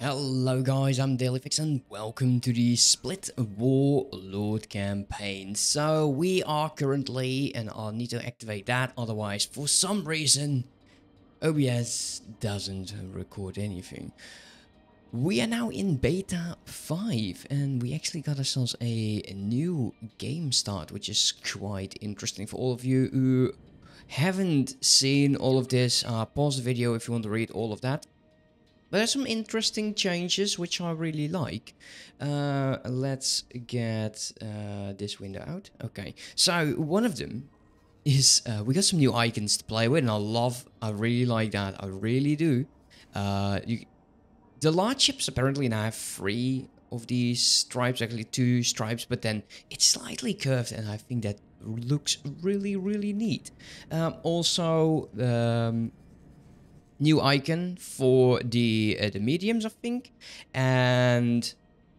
Hello guys, I'm Dailyfix and welcome to the Split Warlord campaign. So we are currently, and I'll need to activate that, otherwise for some reason OBS doesn't record anything. We are now in beta 5 and we actually got ourselves a, new game start which is quite interesting for all of you who haven't seen all of this. Uh, pause the video if you want to read all of that. But there's some interesting changes which I really like. Uh, let's get uh, this window out. Okay, so one of them is uh, we got some new icons to play with, and I love, I really like that. I really do. Uh, you, the large ships apparently now have three of these stripes, actually two stripes, but then it's slightly curved, and I think that looks really, really neat. Um, also, um, new icon for the uh, the mediums, I think, and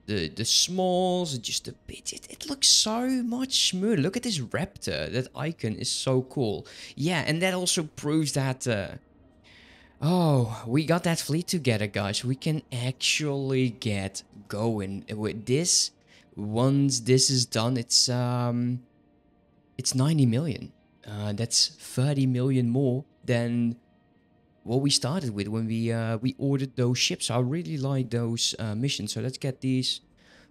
the the smalls just a bit. It, it looks so much smoother. Look at this raptor. That icon is so cool. Yeah, and that also proves that. Uh, oh, we got that fleet together, guys. We can actually get going with this. Once this is done, it's um, it's 90 million. Uh, that's 30 million more than what we started with when we uh, we ordered those ships. I really like those uh, missions. So let's get these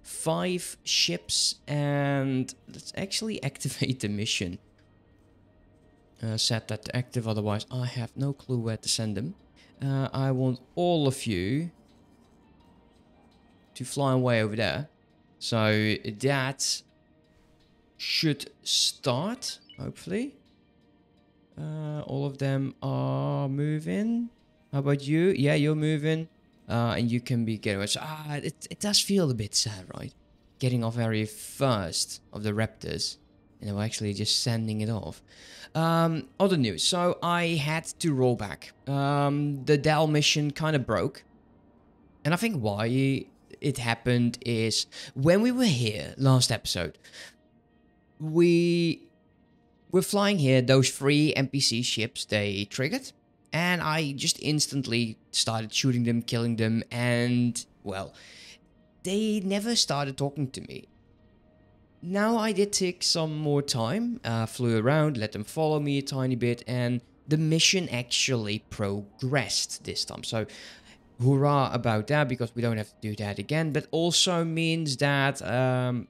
five ships and let's actually activate the mission. Uh, set that to active, otherwise I have no clue where to send them. Uh, I want all of you to fly away over there. So that should start, hopefully. Uh, all of them are moving. How about you? Yeah, you're moving. Uh, and you can be getting... So, ah, it, it does feel a bit sad, right? Getting off very first of the Raptors. And we're actually just sending it off. Um, other news. So I had to roll back. Um, the Dell mission kind of broke. And I think why it happened is when we were here last episode, we we're flying here, those three NPC ships, they triggered. And I just instantly started shooting them, killing them, and, well, they never started talking to me. Now I did take some more time, uh, flew around, let them follow me a tiny bit, and the mission actually progressed this time. So, hurrah about that, because we don't have to do that again. But also means that um,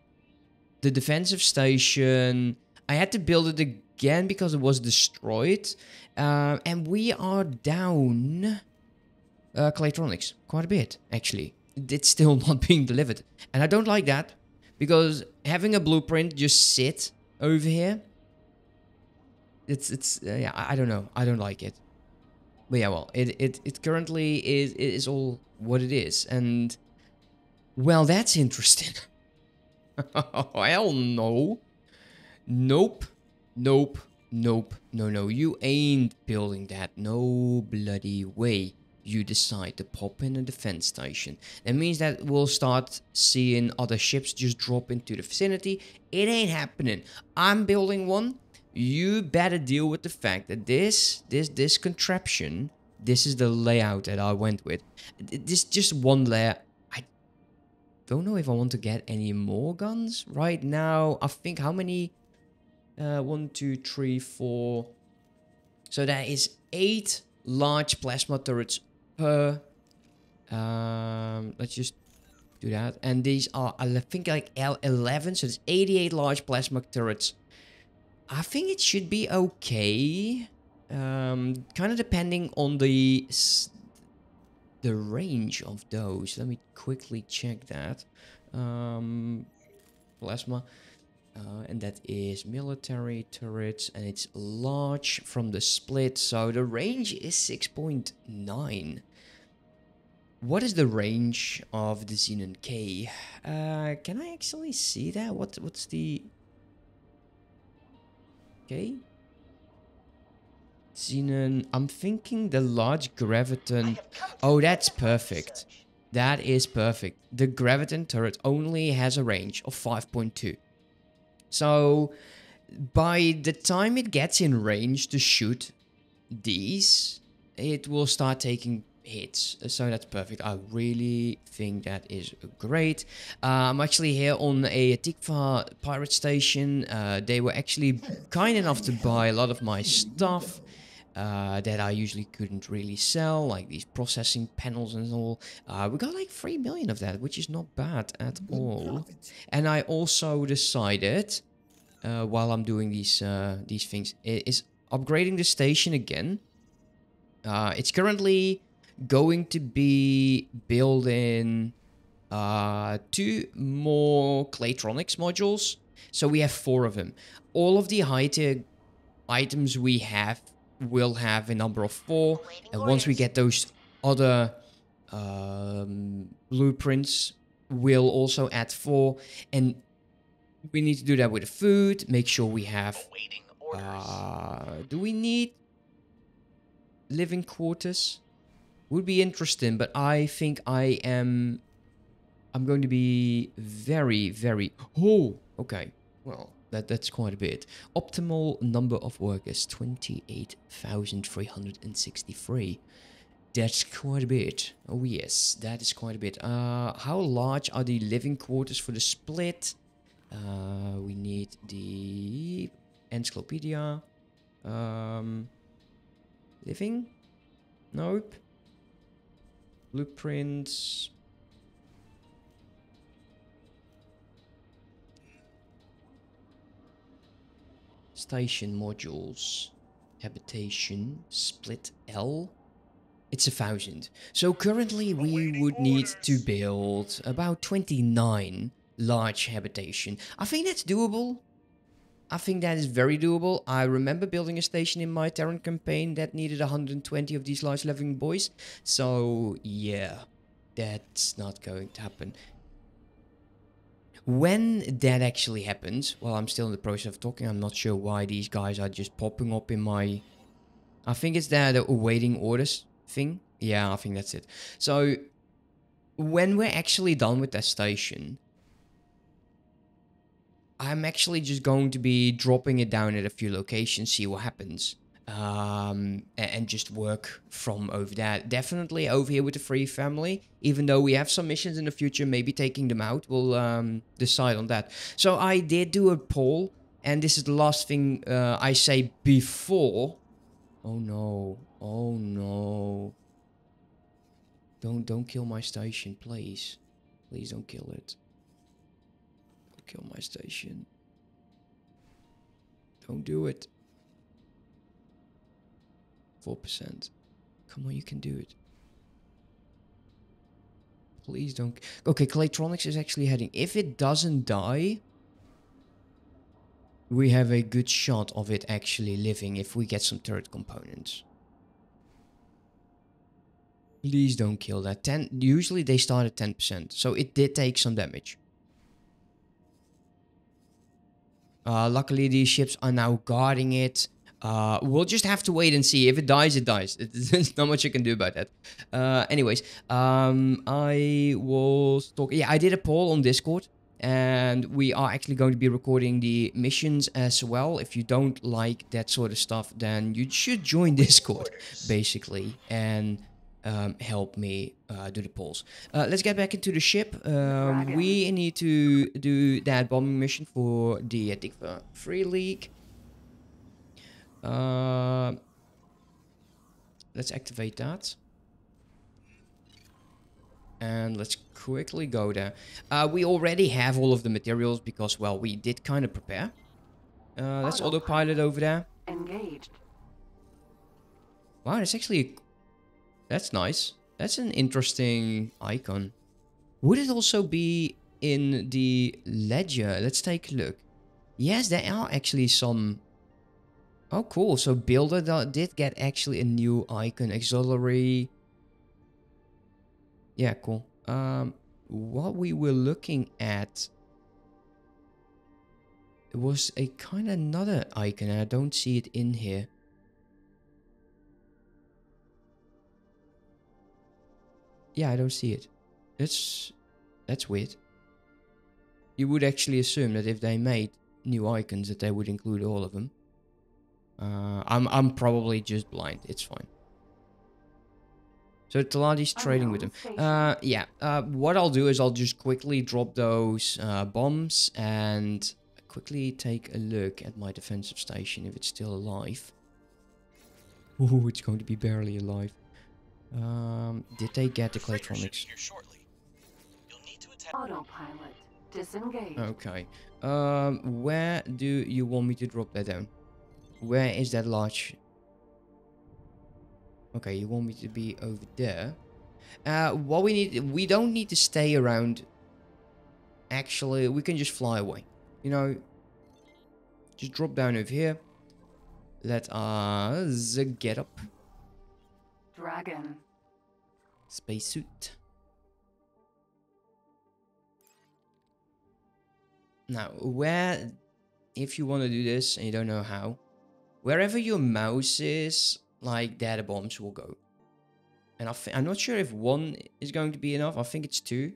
the defensive station I had to build it again because it was destroyed. Uh, and we are down uh, Claytronics quite a bit, actually. It's still not being delivered. And I don't like that because having a blueprint just sit over here, it's, it's uh, yeah, I, don't know. I don't like it. But yeah, well, it, it, it currently is, it is all what it is. And, well, that's interesting. Hell no. Nope. Nope. Nope. No, no. You ain't building that. No bloody way you decide to pop in a defense station. That means that we'll start seeing other ships just drop into the vicinity. It ain't happening. I'm building one. You better deal with the fact that this, this, this contraption, this is the layout that I went with. This just one layer. I don't know if I want to get any more guns. Right now, I think how many uh, one, two, three, four. So that is eight large plasma turrets per. Um, let's just do that. And these are, I think, like L11. So it's 88 large plasma turrets. I think it should be okay. Um, kind of depending on the the range of those. Let me quickly check that. Um, plasma. Uh, and that is military turrets and it's large from the split so the range is 6.9 what is the range of the Xenon K? Uh, can I actually see that? What what's the okay? Xenon. I'm thinking the large graviton. Oh, that's perfect. That is perfect. The graviton turret only has a range of 5.2. So by the time it gets in range to shoot these, it will start taking hits. So that's perfect. I really think that is great. Uh, I'm actually here on a Tikva pirate station. Uh, they were actually kind enough to buy a lot of my stuff. Uh, that I usually couldn't really sell, like these processing panels and all. Uh, we got like 3 million of that, which is not bad at all. And I also decided, uh, while I'm doing these uh, these things, is upgrading the station again. Uh, it's currently going to be building uh, two more Claytronics modules. So we have four of them. All of the high-tier items we have will have a number of four. And once we get those other um, blueprints, we'll also add four. And we need to do that with the food. Make sure we have... Uh, do we need living quarters? would be interesting, but I think I am... I'm going to be very, very... Oh, okay. Well, that that's quite a bit. Optimal number of workers, 28,363. That's quite a bit. Oh yes, that is quite a bit. Uh, how large are the living quarters for the split? Uh, we need the encyclopedia. Um, living? Nope blueprints. Station modules. Habitation. Split L. It's a thousand. So currently we would need to build about 29 large habitation. I think that's doable. I think that is very doable. I remember building a station in my Terran campaign that needed 120 of these large living boys. So, yeah, that's not going to happen. When that actually happens, well, I'm still in the process of talking. I'm not sure why these guys are just popping up in my... I think it's that awaiting orders thing. Yeah, I think that's it. So, when we're actually done with that station, I'm actually just going to be dropping it down at a few locations, see what happens. Um, and just work from over there. Definitely over here with the free family, even though we have some missions in the future, maybe taking them out, we'll um, decide on that. So I did do a poll, and this is the last thing uh, I say before. Oh no, oh no. Don't, don't kill my station, please. Please don't kill it Don't kill my station. Don't do it. 4%. Come on, you can do it. Please don't... Okay, Claytronics is actually heading. If it doesn't die, we have a good shot of it actually living if we get some turret components. Please don't kill that. 10. Usually they start at 10%, so it did take some damage. Uh, luckily, these ships are now guarding it. Uh, we'll just have to wait and see. If it dies, it dies. There's not much you can do about that. Uh, anyways, um, I was talking. Yeah, I did a poll on Discord, and we are actually going to be recording the missions as well. If you don't like that sort of stuff, then you should join Discord, basically, and um, help me uh, do the polls. Uh, let's get back into the ship. Um, we need to do that bombing mission for the I think Tikva Free League. Uh, let's activate that. And let's quickly go there. Uh, we already have all of the materials because, well, we did kind of prepare. Uh, let's autopilot over there. Engaged. Wow, that's actually that's nice. That's an interesting icon. Would it also be in the ledger? Let's take a look. Yes, there are actually some... Oh, cool. So Builder did get actually a new icon. Auxiliary. Yeah, cool. Um, what we were looking at was a kind of another icon. I don't see it in here. yeah, I don't see it. That's that's weird. You would actually assume that if they made new icons that they would include all of them. Uh, I'm I'm probably just blind. It's fine. So Teladi's trading with him. Uh, yeah. Uh, what I'll do is I'll just quickly drop those uh, bombs and quickly take a look at my defensive station if it's still alive. Ooh, it's going to be barely alive. Um, did they get the Freighter Claytronics? here shortly. You'll need to attack. Autopilot. Disengage. Okay. Um, where do you want me to drop that down? Where is that large? Okay, you want me to be over there. Uh, what we need, we don't need to stay around. Actually, we can just fly away. You know, just drop down over here. Let us get up. Dragon. Spacesuit. Now, where, if you want to do this and you don't know how, wherever your mouse is, like there the bombs will go. And I thi- I'm not sure if one is going to be enough. I think it's two.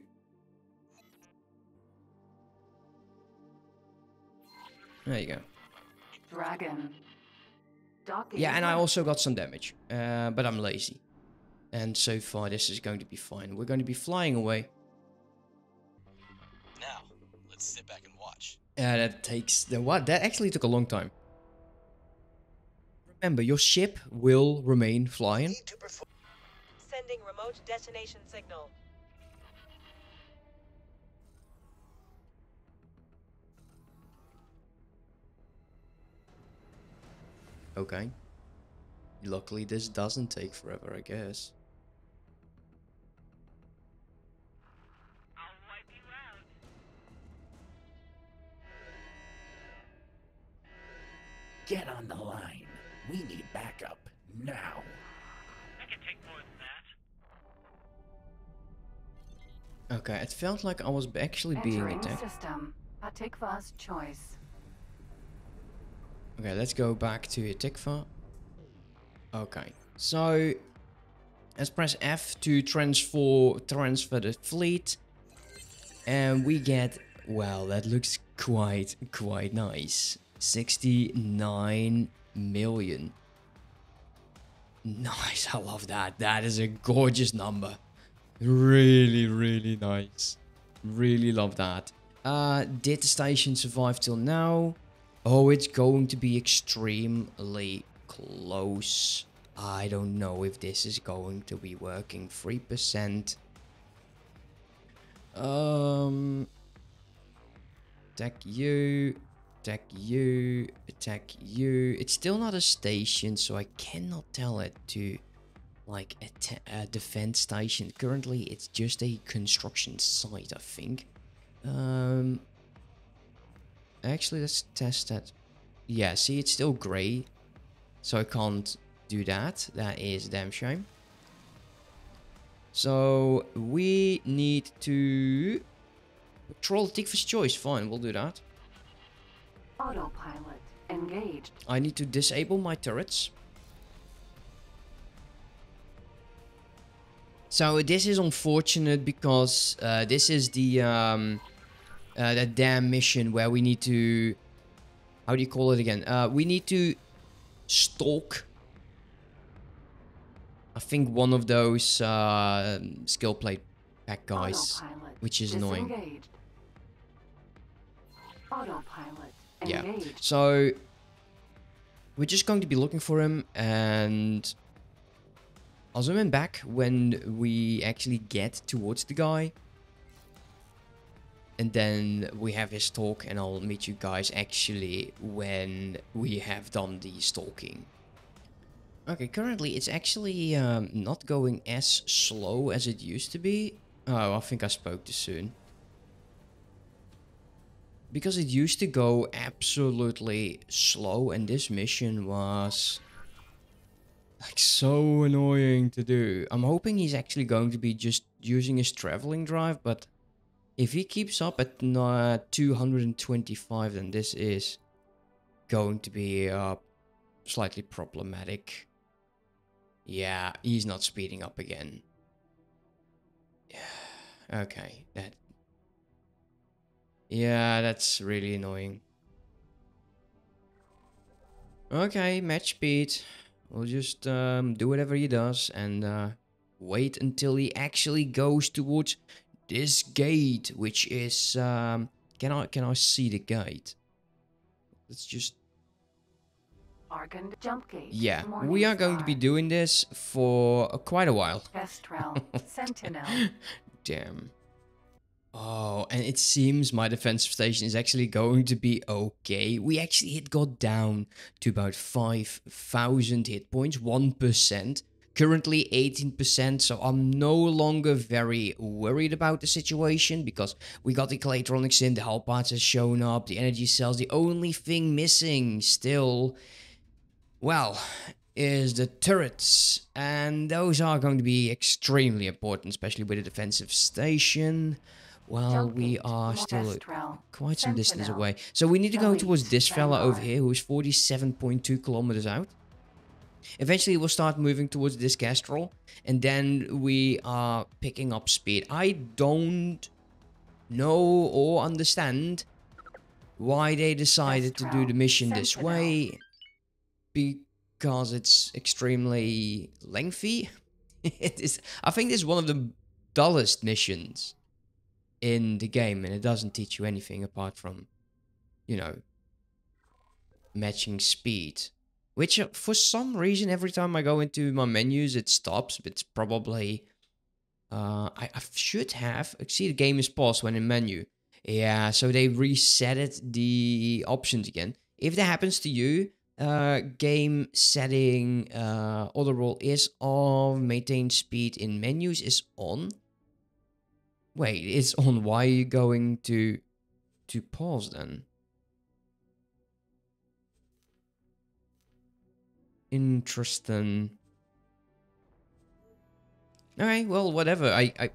There you go. Dragon. Docking. Yeah, and I also got some damage, uh, but I'm lazy. And so far, this is going to be fine. We're going to be flying away. Now, let's sit back and watch. Yeah, that takes the what? That actually took a long time. Remember, your ship will remain flying. Need to perform. Sending remote destination signal. Okay. Luckily, this doesn't take forever, I guess. Get on the line. We need backup now. Okay, it felt like I was actually being attacked. system. Hatikva's choice. Okay, let's go back to Tikva. Okay, so let's press F to transfer transfer the fleet, and we get well. That looks quite quite nice. Sixty nine million. Nice, I love that. That is a gorgeous number. Really, really nice. Really love that. Uh, did the station survive till now? Oh, it's going to be extremely close. I don't know if this is going to be working. 3%. Um, attack you, attack you, attack you. It's still not a station, so I cannot tell it to like a, a defense station. Currently, it's just a construction site, I think. Um, actually, let's test that. Yeah, see, it's still gray, so I can't do that. That is damn shame. So we need to patrol Tikva's choice. Fine, we'll do that. Autopilot. Engaged. I need to disable my turrets. So this is unfortunate because uh, this is the um, uh, that damn mission where we need to how do you call it again? Uh, we need to stalk. I think one of those uh, skill plate pack guys, Autopilot. which is annoying. Autopilot. Yeah. So we're just going to be looking for him and I'll zoom in back when we actually get towards the guy. And then we have his talk and I'll meet you guys actually when we have done the stalking. Okay, currently it's actually um, not going as slow as it used to be. Oh, I think I spoke too soon because it used to go absolutely slow and this mission was like so annoying to do. I'm hoping he's actually going to be just using his traveling drive, but if he keeps up at uh, 225 then this is going to be uh, slightly problematic. Yeah, he's not speeding up again. Yeah, okay, that yeah, that's really annoying. Okay, match speed. We'll just um, do whatever he does and uh, wait until he actually goes towards this gate, which is um can I can I see the gate? Let's just Argon jump gate. yeah, Morning we are going to be doing this for uh, quite a while. Kestrel. Sentinel. Damn. Oh, and it seems my defensive station is actually going to be okay. We actually it got down to about 5,000 hit points, 1%. Currently 18%, so I'm no longer very worried about the situation because we got the Claytronics in, the hull parts has shown up, the energy cells. The only thing missing still, well, is the turrets. And those are going to be extremely important, especially with the defensive station. Well, we are still quite some distance away. So we need to go towards this fella over here who is 47.2 kilometers out. Eventually we'll start moving towards this Kestrel and then we are picking up speed. I don't know or understand why they decided to do the mission this way because it's extremely lengthy. it is I think this is one of the dullest missions in the game and it doesn't teach you anything apart from you know matching speed which uh, for some reason every time i go into my menus it stops. It's probably uh i, I should have see the game is paused when in menu. Yeah so they reset it the options again. If that happens to you uh game setting uh auto roll is on maintain speed in menus is on Wait, it's on. Why are you going to to pause then? Interesting. Okay, well, whatever. I I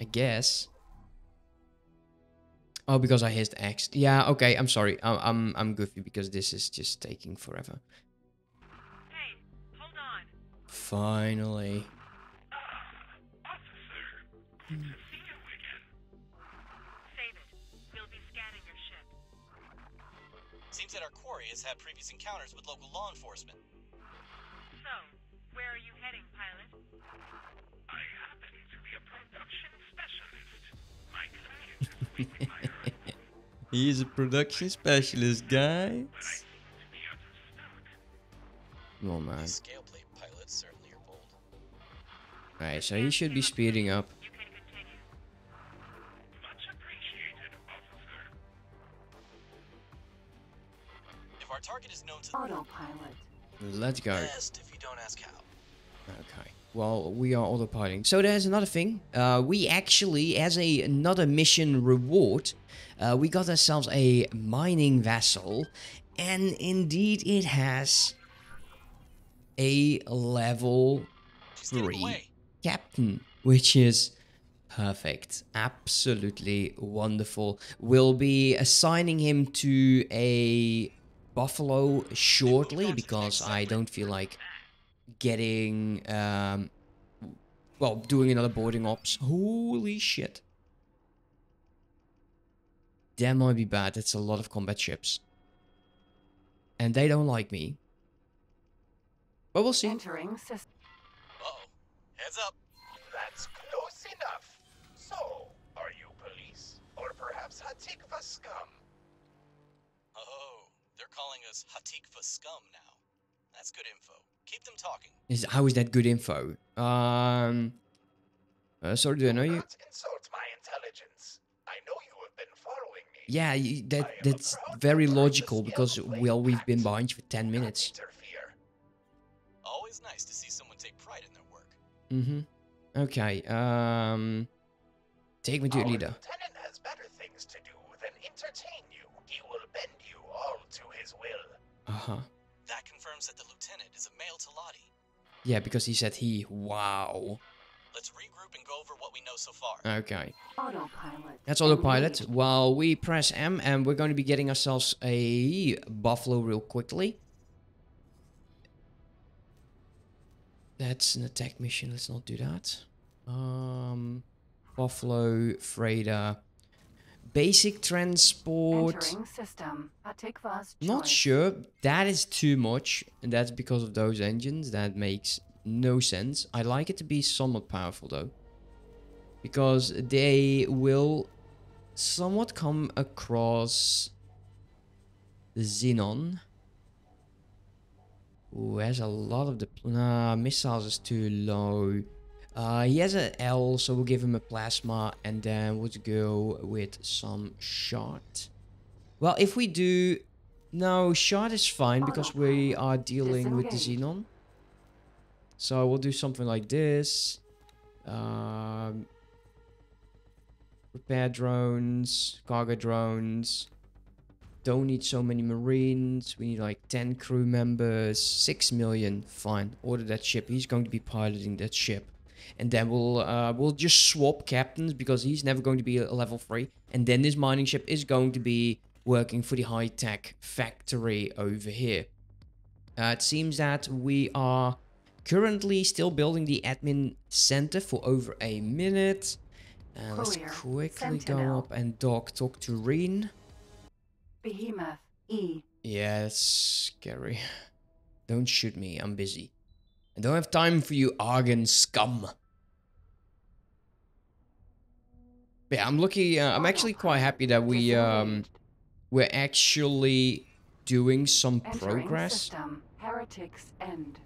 I guess. Oh, because I hit X. Yeah, okay. I'm sorry. I'm I'm I'm goofy because this is just taking forever. Hey, hold on. Finally. Save it. We'll be scanning your ship. Seems that our quarry has had previous encounters with local law enforcement. So, where are you heading, pilot? I happen to be a production specialist. My client is waiting He's a production specialist, guys. to. Come on, man. Scaleplate pilots certainly are bold. Alright, so he should be speeding up. Autopilot. Let's go. best if you don't ask how. Okay. Well, we are autopiloting. So there's another thing. Uh, we actually, as a another mission reward, uh, we got ourselves a mining vessel, and indeed it has a level She's three captain, which is perfect, absolutely wonderful. We'll be assigning him to a buffalo shortly because I don't feel like getting um well doing another boarding ops holy shit that might be bad that's a lot of combat ships and they don't like me but we'll see Entering system. Uh-oh. Heads up. That's close enough. So, are you police? Or perhaps Hatikva scum? They're calling us Hatikva scum now. That's good info. Keep them talking. is how is that good info um uh, sorry do i know Do you Not insult my intelligence. I know you have been following me. yeah you, that I am a that's very member of the logical because well we've been Pact. behind you for 10 minutes Interfere. Always nice to see someone take pride in their work. mm-hmm okay um take me to your leader lieutenant has better things to do than entertain you. He will bend you all to his will. Uh-huh That confirms that the lieutenant is a male Teladi. yeah because he said he wow Let's regroup and go over what we know so far. okay Autopilot. That's autopilot. Engaged. While we press M, and we're going to be getting ourselves a buffalo real quickly. That's an attack mission. Let's not do that. Um, buffalo freighter, basic transport. Entering system. Hatikva's Not sure. That is too much, and that's because of those engines. That makes no sense. I like it to be somewhat powerful though. Because they will somewhat come across the Xenon. Who has a lot of the... Nah, missiles is too low. Uh, he has an L, so we'll give him a plasma. And then we'll go with some shot. Well, if we do... No, shot is fine because we are dealing with the Xenon. So we'll do something like this. Um, repair drones, cargo drones. Don't need so many marines. We need like 10 crew members. 6 million. Fine. Order that ship. He's going to be piloting that ship. And then we'll uh, we'll just swap captains because he's never going to be a level 3. And then this mining ship is going to be working for the high-tech factory over here. Uh, it seems that we are currently still building the admin center for over a minute. Uh, let's quickly go up and dock, talk to Reen. Behemoth. E. Yeah, that's scary. Don't shoot me, I'm busy. I don't have time for you Argon scum. But yeah, I'm lucky, uh, I'm actually quite happy that we, um, we're actually doing some Entering progress. System. Heretics end.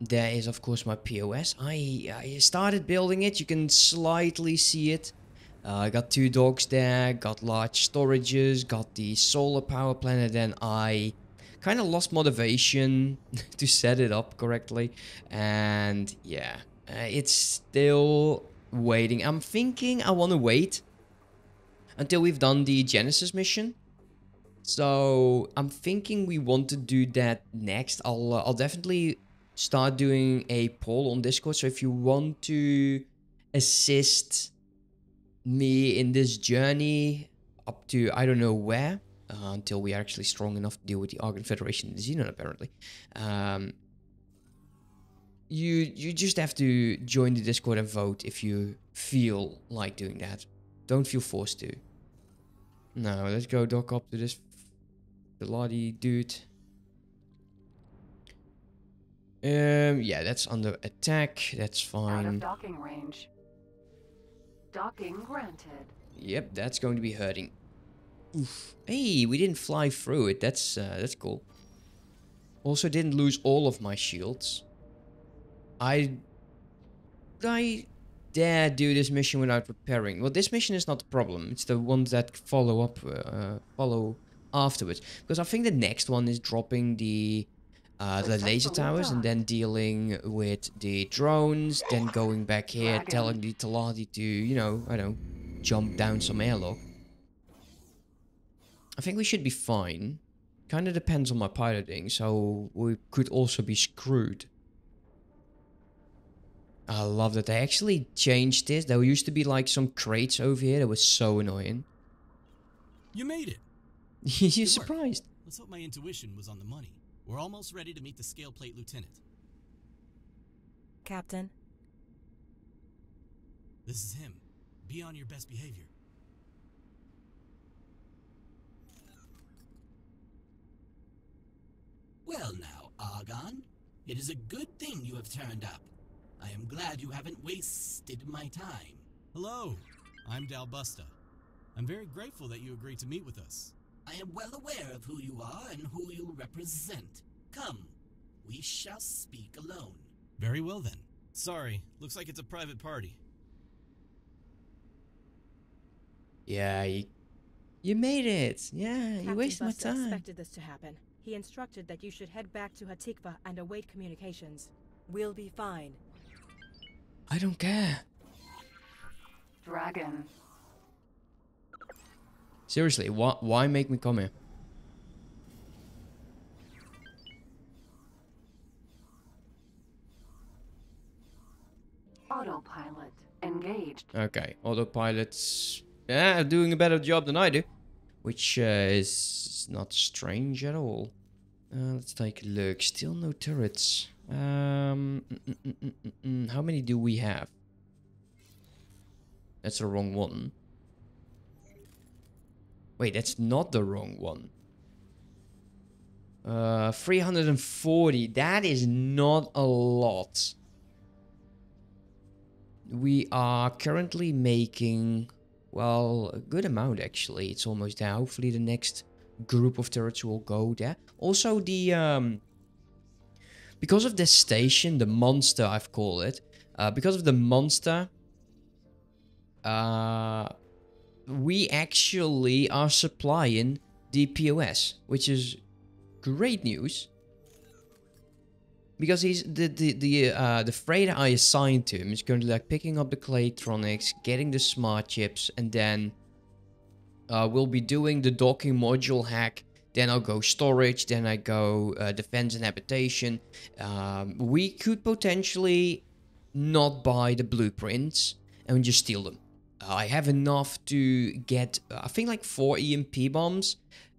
There is, of course, my POS. I, I started building it. You can slightly see it. Uh, I got two dogs there, got large storages, got the solar power plant, and then I kind of lost motivation to set it up correctly. And yeah, uh, it's still waiting. I'm thinking I want to wait until we've done the Genesis mission. So I'm thinking we want to do that next. I'll uh, I'll definitely start doing a poll on Discord. So if you want to assist me in this journey up to I don't know where uh, until we are actually strong enough to deal with the Argon Federation and Xenon apparently. Um, you you just have to join the Discord and vote if you feel like doing that. Don't feel forced to. No, let's go dock up to this bloody dude. Um, yeah, that's under attack. That's fine. Out of docking range. Docking granted. Yep, that's going to be hurting. Oof. Hey, we didn't fly through it. That's uh, that's cool. Also, didn't lose all of my shields. I I dare do this mission without repairing. Well, this mission is not the problem. It's the ones that follow up, uh, follow afterwards. Because I think the next one is dropping the uh, the laser towers and then dealing with the drones. Then going back here, telling the Teladi to, you know, I don't know, jump down some airlock. I think we should be fine. Kind of depends on my piloting, so we could also be screwed. I love that they actually changed this. There used to be like some crates over here that was so annoying. You made it. You're Good work. surprised. Let's hope my intuition was on the money. We're almost ready to meet the scale plate lieutenant. Captain, This is him. Be on your best behavior. Well now, Argon, it is a good thing you have turned up. I am glad you haven't wasted my time. Hello, I'm Dal Busta. I'm very grateful that you agreed to meet with us. I am well aware of who you are and who you represent. Come, we shall speak alone. Very well then. Sorry, looks like it's a private party. Yeah, you, you made it. Yeah, you Captain wasted my Buster time. expected this to happen. He instructed that you should head back to Hatikva and await communications. We'll be fine. I don't care. Dragon. Seriously, why, why make me come here? Autopilot. Engaged. Okay, autopilot's yeah, doing a better job than I do. Which uh, is not strange at all. Uh, let's take a look. Still no turrets. Um, mm, mm, mm, mm, mm, mm. How many do we have? That's the wrong one. Wait, that's not the wrong one. Uh, 340. That is not a lot. We are currently making, well, a good amount actually. It's almost there. Hopefully the next group of turrets will go there. Also the, um, because of this station, the monster I've called it, uh, because of the monster, uh, we actually are supplying the POS, which is great news. Because he's the the the uh, the freighter I assigned to him is going to like picking up the Claytronics, getting the smart chips, and then uh, we'll be doing the docking module hack. Then I'll go storage. Then I go uh, defense and habitation. Um, we could potentially not buy the blueprints and just steal them. I have enough to get, I think, like four EMP bombs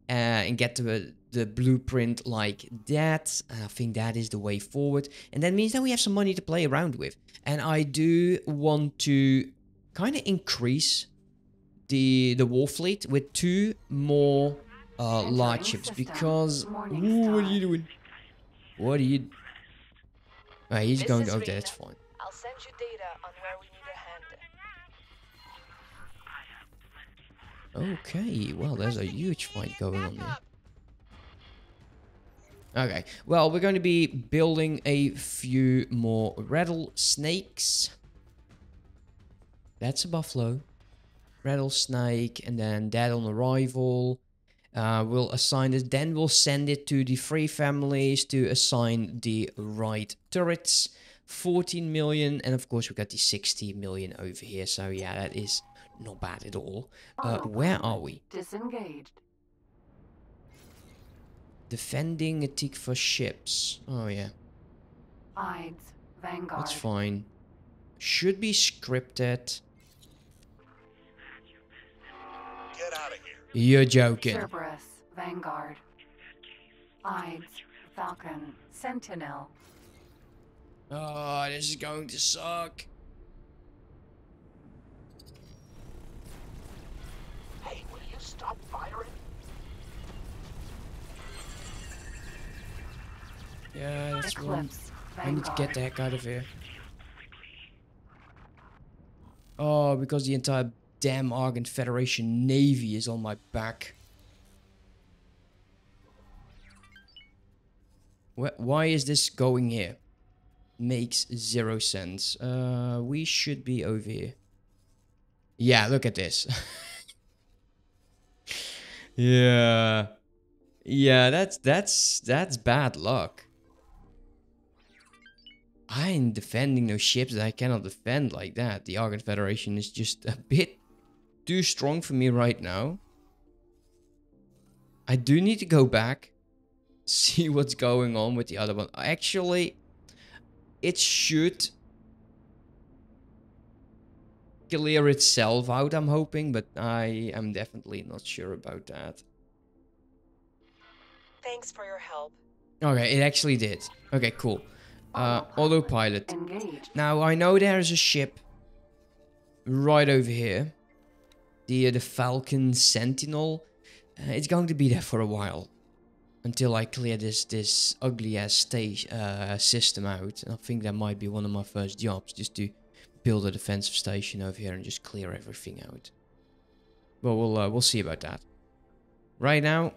uh, and get the, the blueprint like that. I think that is the way forward. And that means that we have some money to play around with. And I do want to kind of increase the the war fleet with two more uh, large ships because. Ooh, what are you doing? What are you? Ah, he's This going. is Okay, that's fine. I'll send you data on where we need a hand. Okay, well, there's a huge fight going on there. Okay, well, we're going to be building a few more rattlesnakes. That's a buffalo. Rattlesnake, and then that on arrival. Uh, we'll assign it, then we'll send it to the three families to assign the right turrets. 14 million, and of course we got the 60 million over here, so yeah, that is not bad at all. Uh, where are we? Disengaged. Defending Hatikva ships. Oh yeah, Ides. Vanguard. that's fine. Should be scripted. Get out of here. You're joking. Cerberus. Vanguard. Ides. Falcon. Sentinel. Oh, this is going to suck. That's one. Eclipse. I need to get the heck out of here. Oh, because the entire damn Argon Federation Navy is on my back. Wh- Why is this going here? Makes zero sense. Uh, we should be over here. Yeah, look at this. yeah. Yeah, that's that's that's bad luck. I ain't defending those ships that I cannot defend like that. The Argon Federation is just a bit too strong for me right now. I do need to go back, see what's going on with the other one. Actually, it should clear itself out, I'm hoping, but I am definitely not sure about that. Thanks for your help. Okay, it actually did. Okay, cool. Uh, autopilot. Engaged. Now I know there's a ship right over here, the uh, the Falcon Sentinel. Uh, it's going to be there for a while until I clear this this ugly ass stage uh, system out. And I think that might be one of my first jobs, just to build a defensive station over here and just clear everything out. Well, we'll uh, we'll see about that. Right now,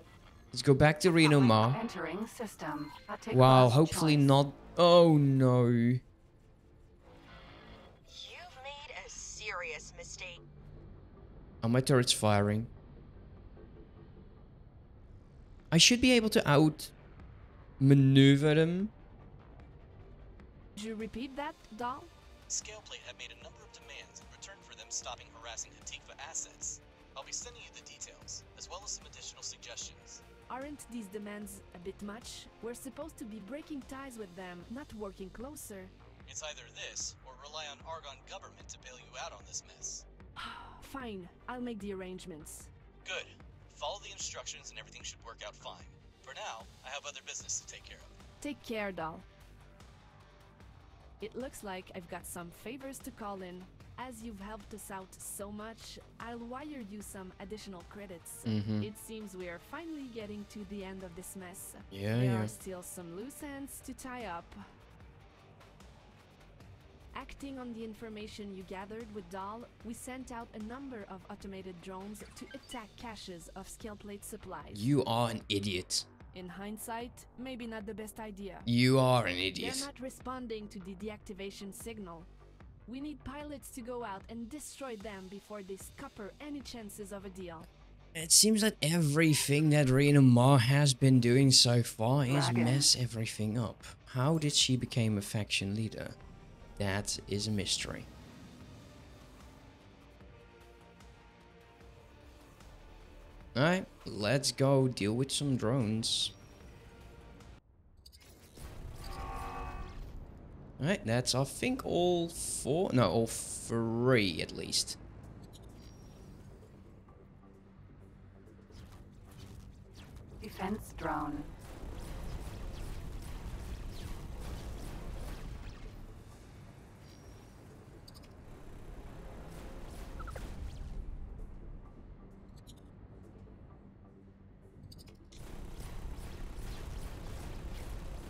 let's go back to Reen Omara. Entering system. Atik Wow, first hopefully choice. not. Oh no. You've made a serious mistake. Are my turrets firing? I should be able to out maneuver them. Could you repeat that, doll? Scaleplate have made a number of demands in return for them stopping harassing Hatikva assets. I'll be sending you the details, as well as some additional suggestions. Aren't these demands a bit much? We're supposed to be breaking ties with them, not working closer. It's either this, or rely on Argon government to bail you out on this mess. Fine, I'll make the arrangements. Good. Follow the instructions and everything should work out fine. For now, I have other business to take care of. Take care, doll. It looks like I've got some favors to call in. As you've helped us out so much, I'll wire you some additional credits. Mhm. It seems we are finally getting to the end of this mess. Yeah, there yeah. are still some loose ends to tie up. Acting on the information you gathered with Dal, we sent out a number of automated drones to attack caches of Scaleplate supplies. You are an idiot. In hindsight, maybe not the best idea. You are an idiot. They're not responding to the deactivation signal. We need pilots to go out and destroy them before they scupper any chances of a deal. It seems that everything that Reen Omara has been doing so far is Dragon. mess everything up. How did she become a faction leader? That is a mystery. Alright, let's go deal with some drones. Alright, that's I think all four, no, all three at least. Defense drone.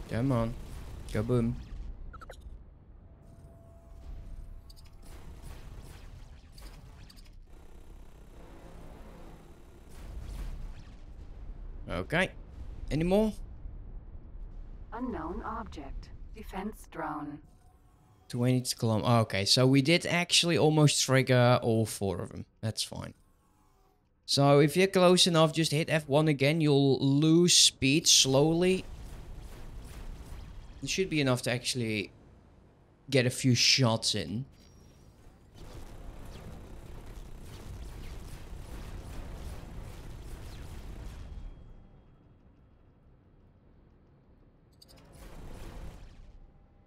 Come on. Go Okay. Any more? Unknown object. Defense drone. 20 kilometers. Oh, okay, so we did actually almost trigger all four of them. That's fine. So if you're close enough, just hit F1 again. You'll lose speed slowly. It should be enough to actually get a few shots in.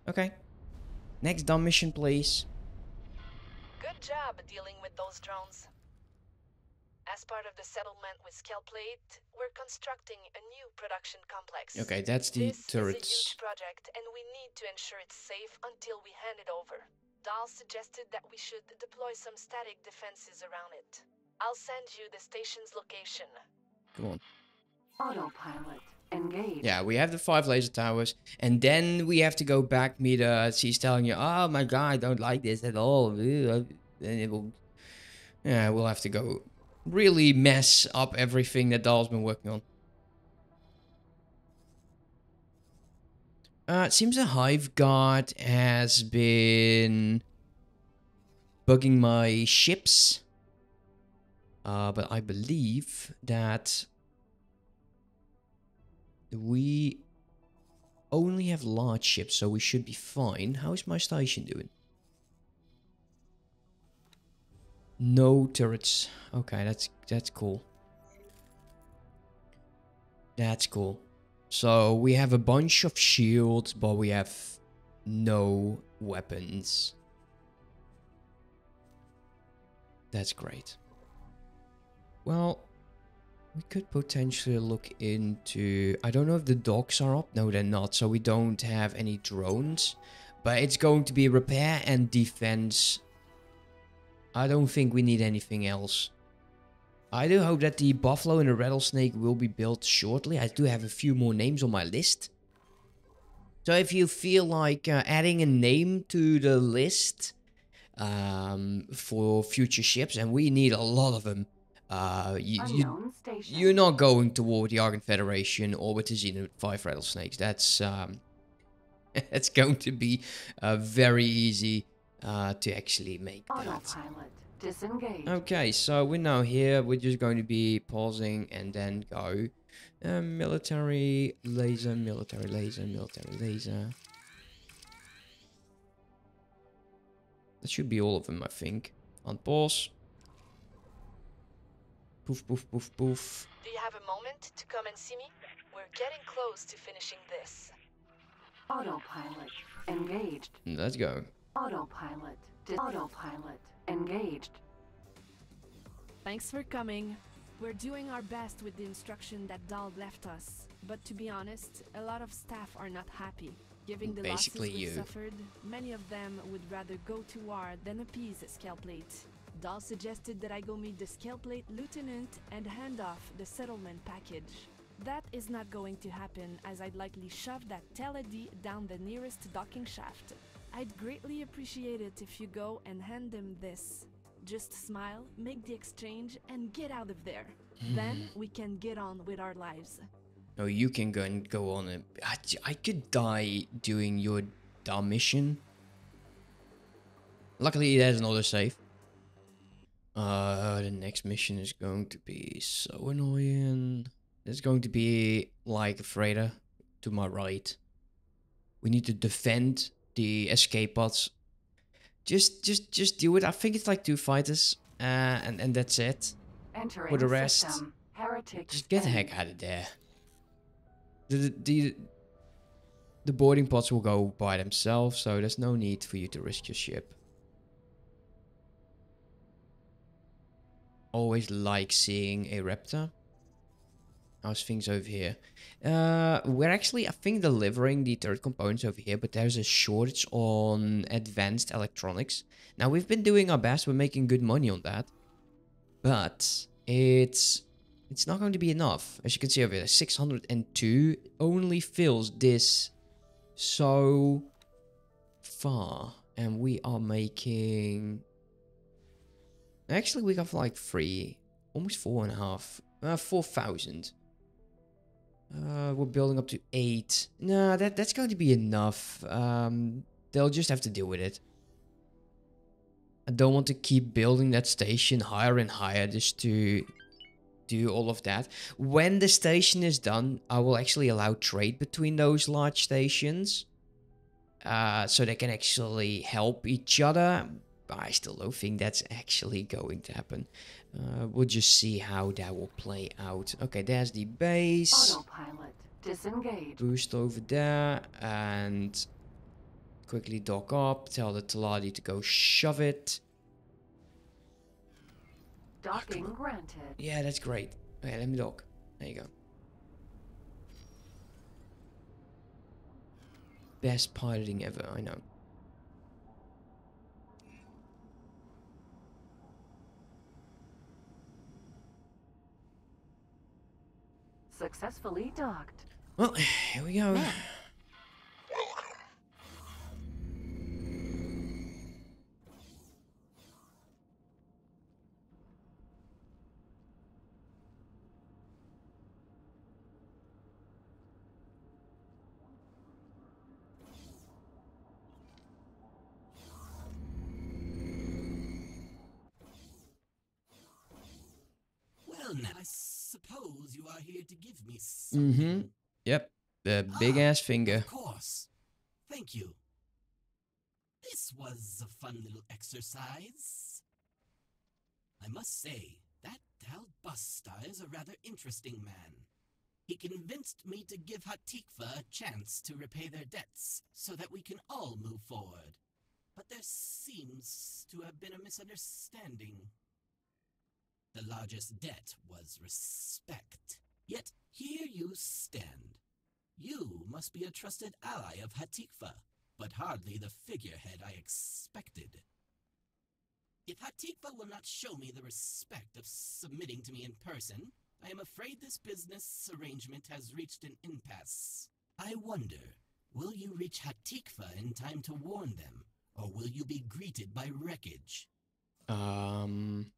Okay. Next dumb mission, please. Good job dealing with those drones. As part of the settlement with Scaleplate, we're constructing a new production complex. Okay, that's the this is a huge project, and we need to ensure it's safe until we hand it over. Dal suggested that we should deploy some static defenses around it. I'll send you the station's location. Come on. Autopilot. Engage. Yeah, we have the five laser towers, and then we have to go back meet uh she's telling you, oh my god, I don't like this at all. Then it will Yeah, we'll have to go really mess up everything that Dal's been working on. Uh, it seems the Hive Guard has been bugging my ships. Uh, but I believe that we only have large ships, so we should be fine. How is my station doing? No turrets. Okay, that's that's cool. That's cool. So we have a bunch of shields, but we have no weapons. That's great. Well, we could potentially look into... I don't know if the docks are up. No, they're not. So we don't have any drones. But it's going to be repair and defense. I don't think we need anything else. I do hope that the buffalo and the rattlesnake will be built shortly. I do have a few more names on my list. So if you feel like uh, adding a name to the list um, for future ships, and we need a lot of them, uh, you, you, you're not going to war with the Argon Federation or with the Xenon 5 rattlesnakes. That's um, it's going to be uh, very easy uh, to actually make that. Disengage. Okay, so we're now here. We're just going to be pausing and then go. Uh, military laser, military laser, military laser. That should be all of them, I think. On pause. Poof, poof, poof, poof. Do you have a moment to come and see me? We're getting close to finishing this. Autopilot. Engaged. Let's go. Autopilot. Di- Autopilot. Engaged. Thanks for coming. We're doing our best with the instruction that Dal left us, but to be honest, a lot of staff are not happy. Giving the Basically losses we you. suffered, many of them would rather go to war than appease Scaleplate. Dal suggested that I go meet the Scaleplate lieutenant and hand off the settlement package. That is not going to happen as I'd likely shove that Teladi down the nearest docking shaft. I'd greatly appreciate it if you go and hand them this. Just smile, make the exchange, and get out of there. then we can get on with our lives. No, you can go and go on and I, I could die doing your dumb mission. Luckily, there's another save. Uh, the next mission is going to be so annoying. There's going to be like a freighter to my right. We need to defend the escape pods. Just, just, just do it. I think it's like two fighters, uh, and and that's it. Entering For the rest, system. Just get the heck out of there. The, the, the, the boarding pods will go by themselves, so there's no need for you to risk your ship. Always like seeing a raptor. How's things over here? Uh, we're actually, I think, delivering the third components over here, but there's a shortage on advanced electronics. Now, we've been doing our best. We're making good money on that. But it's it's not going to be enough. As you can see over here, 602 only fills this so far. And we are making... Actually, we got like three, almost four and a half, uh, 4,000. Uh, we're building up to eight. Nah, that, that's going to be enough. Um, they'll just have to deal with it. I don't want to keep building that station higher and higher just to do all of that. When the station is done, I will actually allow trade between those large stations. Uh, so they can actually help each other. But I still don't think that's actually going to happen. Uh, we'll just see how that will play out. Okay, there's the base. Autopilot. Disengage. Boost over there. And quickly dock up. Tell the Teladi to go shove it. Docking granted. Yeah, that's great. Okay, let me dock. There you go. Best piloting ever, I know. Successfully docked. Well, here we go. Well, now, I suppose you are here to give me something. Mm-hmm. Yep. The big Ah, ass finger. Of course. Thank you. This was a fun little exercise. I must say, that Dal Busta is a rather interesting man. He convinced me to give Hatikva a chance to repay their debts so that we can all move forward. But there seems to have been a misunderstanding. The largest debt was respect. Yet here you stand. You must be a trusted ally of Hatikva, but hardly the figurehead I expected. If Hatikva will not show me the respect of submitting to me in person, I am afraid this business arrangement has reached an impasse. I wonder, will you reach Hatikva in time to warn them, or will you be greeted by wreckage? Um,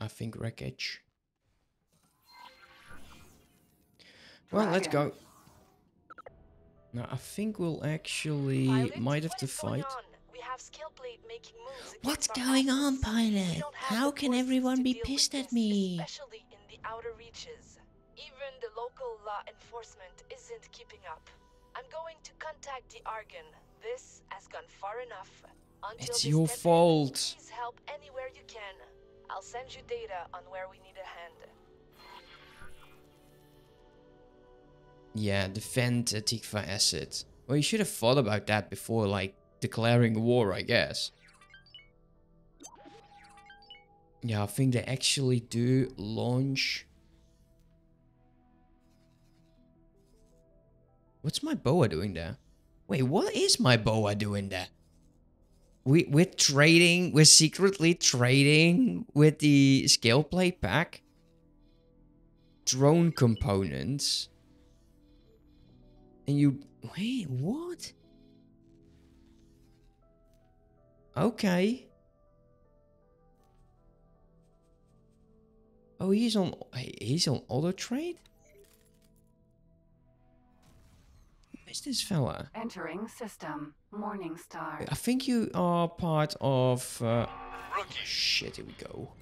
I think wreckage. Well, let's go. Dragon. Now, I think we'll actually Pilot, might have what to fight. We have Scaleplate making moves What's our going on, pilot? How can everyone be pissed at me? Especially in the outer reaches. Even the local law enforcement isn't keeping up. I'm going to contact the Argon. This has gone far enough. Until It's your fault. Please help anywhere you can. I'll send you data on where we need a hand. Yeah, defend Tikva asset. Well, you should have thought about that before, like, declaring war, I guess. Yeah, I think they actually do launch... What's my boa doing there? Wait, what is my boa doing there? We we're trading. We're secretly trading with the Scaleplate Pact. Drone components. And you wait, what? Okay. Oh, he's on. He's on auto trade. Who's this fella? Entering system. Morning Star. I think you are part of. Uh, shit, here we go.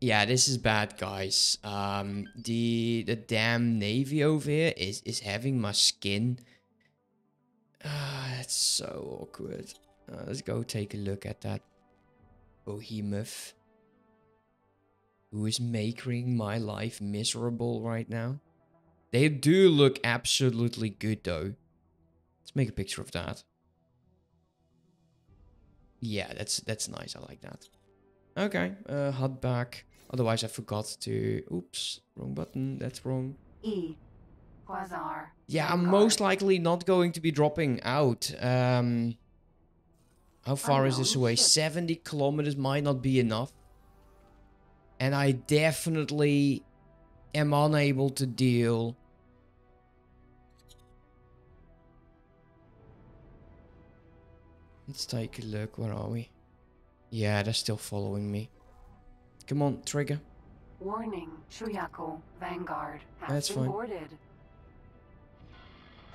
Yeah, this is bad, guys. Um, the the damn navy over here is is having my skin. Ah, that's so awkward. Uh, let's go take a look at that behemoth who is making my life miserable right now. They do look absolutely good, though. Let's make a picture of that. Yeah, that's that's nice. I like that. Okay, uh, hot back. Otherwise, I forgot to. Oops, wrong button. That's wrong. E. Quasar. Yeah, I'm most likely not going to be dropping out. Um, how far is this away? ship. 70 kilometers might not be enough. And I definitely am unable to deal. Let's take a look. Where are we? Yeah, they're still following me. Come on, trigger. Warning. Shuyaku. Vanguard. Has That's been fine. boarded.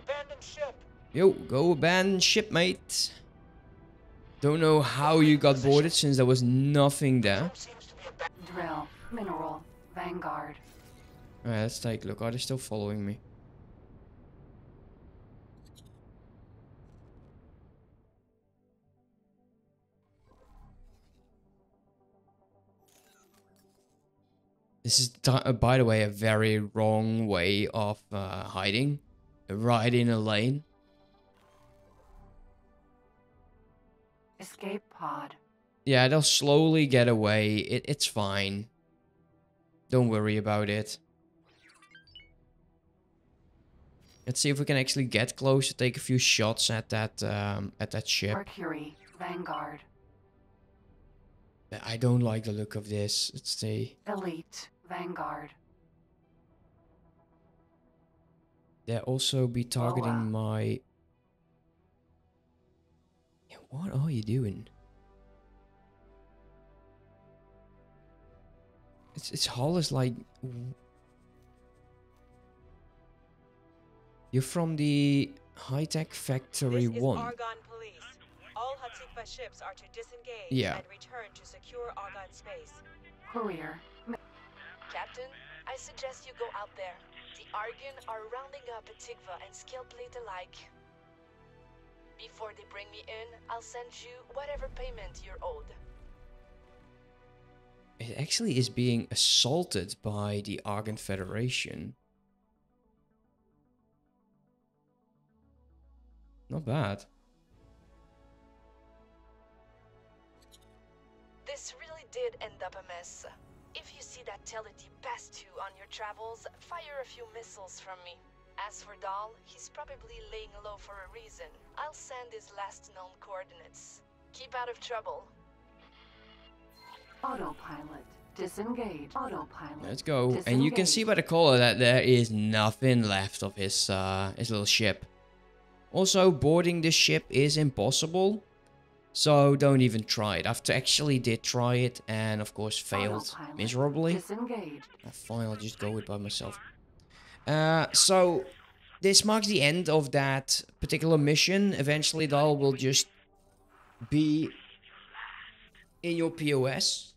Abandoned ship. Yo, go abandon ship, mate. Don't know how you got boarded since there was nothing there. Seems to be abandoned. Drill. Mineral. Vanguard. Alright, let's take a look. Are they still following me? This is, uh, by the way, a very wrong way of uh, hiding. Right in a lane. Escape pod. Yeah, they'll slowly get away. It, it's fine. Don't worry about it. Let's see if we can actually get close to take a few shots at that um, at that ship. Mercury. Vanguard. I don't like the look of this. Let's see. Elite. Vanguard. They'll also be targeting Boa. my. Yeah, what are you doing? It's its hull is like. You're from the high tech factory This is one. Argon Police. All Hatikva ships are to disengage Yeah. and return to secure Argon space. Courier. Captain, I suggest you go out there. The Argon are rounding up Hatikva and Scaleplate alike. Before they bring me in, I'll send you whatever payment you're owed. It actually is being assaulted by the Argon Federation. Not bad. Did end up a mess. If you see that Teladi past you on your travels, fire a few missiles from me. As for Dal, he's probably laying low for a reason. I'll send his last known coordinates. Keep out of trouble. Autopilot. Disengage. Autopilot. Let's go. And you can see by the color that there is nothing left of his uh, his little ship. Also, boarding this ship is impossible. So don't even try it. I've actually did try it and of course failed miserably. I'll just go it by myself. Uh, so this marks the end of that particular mission. Eventually, Dal will just be in your POS.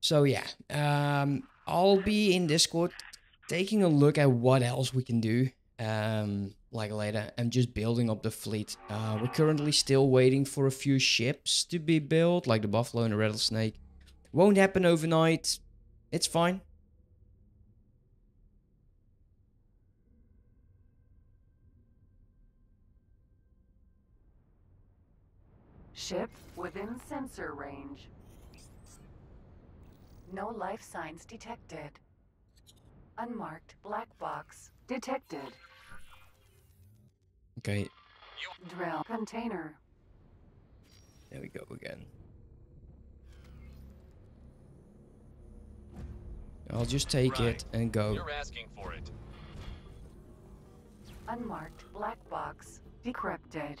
So yeah, um, I'll be in Discord taking a look at what else we can do um, like later and just building up the fleet. Uh, we're currently still waiting for a few ships to be built, like the Buffalo and the Rattlesnake. Won't happen overnight. It's fine. Ship within sensor range. No life signs detected. Unmarked black box detected. Okay, Drill container. there we go again. I'll just take it and go. You're asking for it. Unmarked black box decrypted.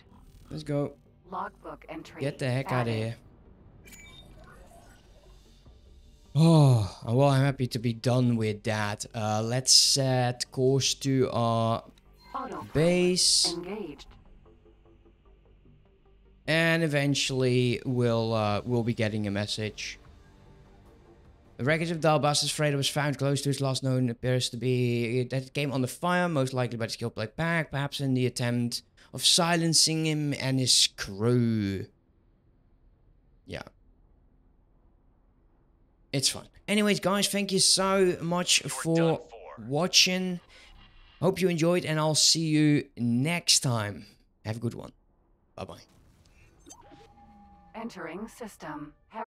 Let's go. Logbook entry. Get the heck out of here. Oh, well, I'm happy to be done with that. Uh, let's set course to our base. Engaged. and eventually we'll uh, we'll be getting a message. The wreckage of Dal Busta's freighter was found close to its last known appears to be that it came under fire, most likely by the Scaleplate Pact, perhaps in the attempt of silencing him and his crew. Yeah. It's fun. Anyways, guys, thank you so much for watching. Hope you enjoyed, and I'll see you next time. Have a good one. Bye bye. Entering system.